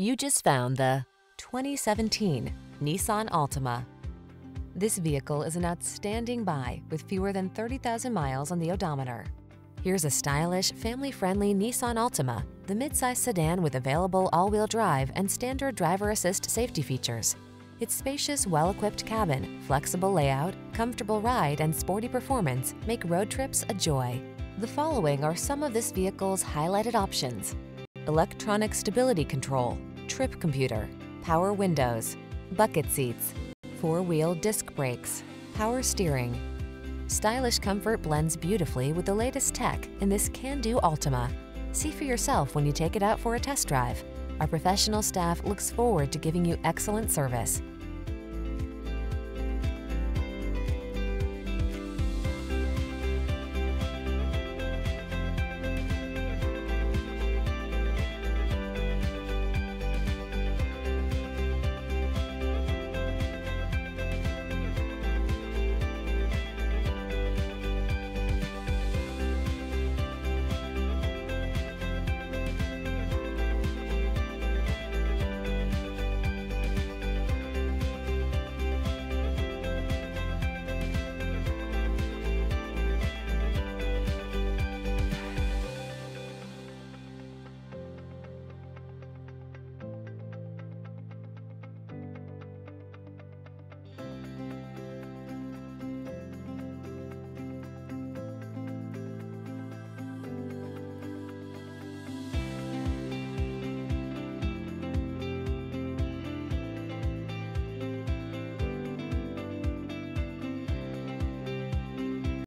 You just found the 2017 Nissan Altima. This vehicle is an outstanding buy with fewer than 30,000 miles on the odometer. Here's a stylish, family-friendly Nissan Altima, the midsize sedan with available all-wheel drive and standard driver assist safety features. Its spacious, well-equipped cabin, flexible layout, comfortable ride, and sporty performance make road trips a joy. The following are some of this vehicle's highlighted options. Electronic stability control, trip computer, power windows, bucket seats, four-wheel disc brakes, power steering. Stylish comfort blends beautifully with the latest tech in this can-do Altima. See for yourself when you take it out for a test drive. Our professional staff looks forward to giving you excellent service.